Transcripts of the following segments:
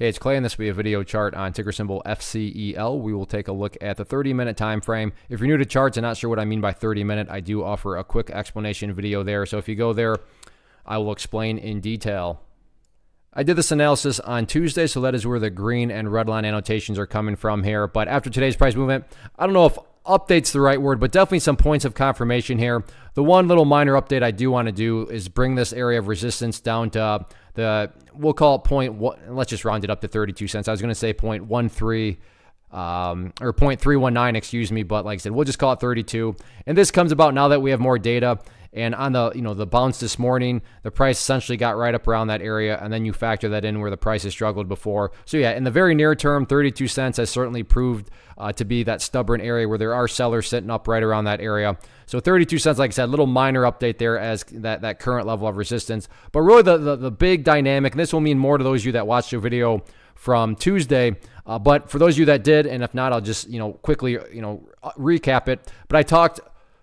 Hey, it's Clay, and this will be a video chart on ticker symbol FCEL. We will take a look at the 30-minute time frame. If you're new to charts and not sure what I mean by 30-minute, I do offer a quick explanation video there. So if you go there, I will explain in detail. I did this analysis on Tuesday, so that is where the green and red line annotations are coming from here. But after today's price movement, I don't know if update's the right word, but definitely some points of confirmation here. The one little minor update I do want to do is bring this area of resistance down to the we'll call it point one. Let's just round it up to 32 cents. I was going to say point one three. Um, or 0.319, excuse me, but like I said, we'll just call it 32. And this comes about now that we have more data. And on the you know the bounce this morning, the price essentially got right up around that area, and then you factor that in where the price has struggled before. So yeah, in the very near term, 32 cents has certainly proved uh, to be that stubborn area where there are sellers sitting up right around that area. So 32 cents, like I said, little minor update there as that that current level of resistance. But really, the the, the big dynamic, and this will mean more to those of you that watched the video from Tuesday. Uh, but for those of you that did, and if not, I'll just you know quickly you know recap it. But I talked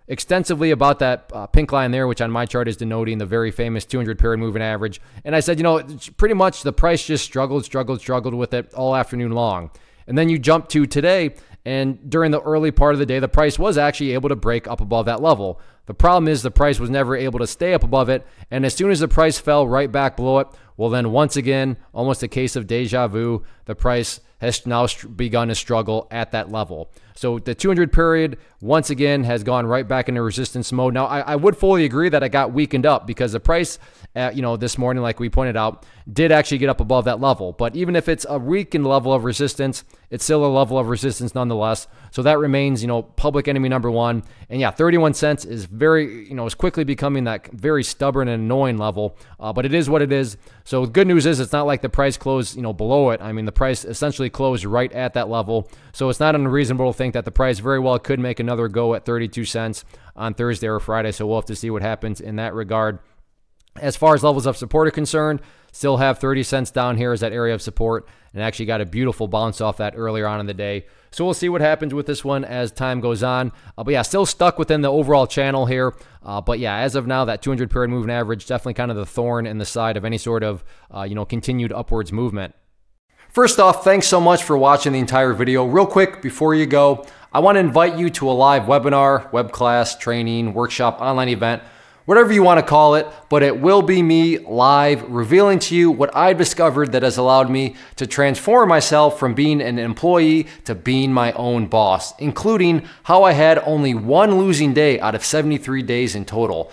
extensively about that uh, pink line there, which on my chart is denoting the very famous 200 period moving average. And I said, you know, pretty much the price just struggled, struggled, struggled with it all afternoon long. And then you jump to today, and during the early part of the day, the price was actually able to break up above that level. The problem is the price was never able to stay up above it. And as soon as the price fell right back below it, well, then once again, almost a case of deja vu, the price has now begun to struggle at that level. So the 200 period, once again, has gone right back into resistance mode. Now, I, I would fully agree that it got weakened up because the price, at, you know, this morning, like we pointed out, did actually get up above that level. But even if it's a weakened level of resistance, it's still a level of resistance nonetheless. So that remains, you know, public enemy number one. And yeah, 31 cents is very, you know, is quickly becoming that very stubborn and annoying level. Uh, but it is what it is. So good news is it's not like the price closed, you know, below it. I mean, the price essentially closed right at that level. So it's not unreasonable to think that the price very well could make another go at 32 cents on Thursday or Friday. So we'll have to see what happens in that regard. As far as levels of support are concerned, still have 30 cents down here as that area of support and actually got a beautiful bounce off that earlier on in the day. So we'll see what happens with this one as time goes on. Uh, but yeah, still stuck within the overall channel here. Uh, but yeah, as of now, that 200 period moving average definitely kind of the thorn in the side of any sort of uh, you know continued upwards movement. First off, thanks so much for watching the entire video. Real quick before you go, I want to invite you to a live webinar, web class, training, workshop, online event whatever you want to call it, but it will be me live revealing to you what I've discovered that has allowed me to transform myself from being an employee to being my own boss, including how I had only one losing day out of 73 days in total.